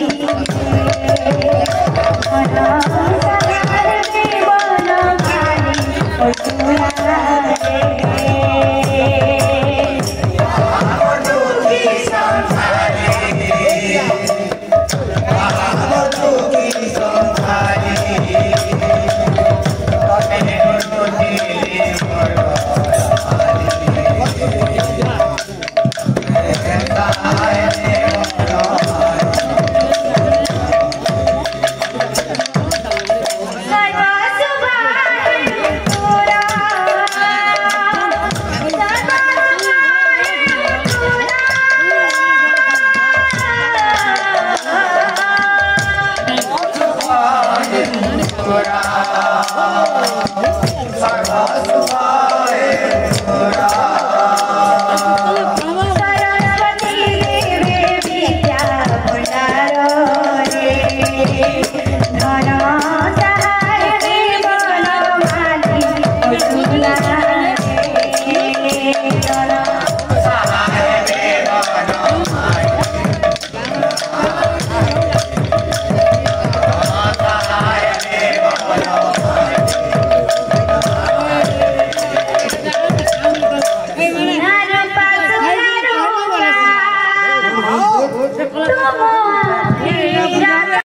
Ah Bora.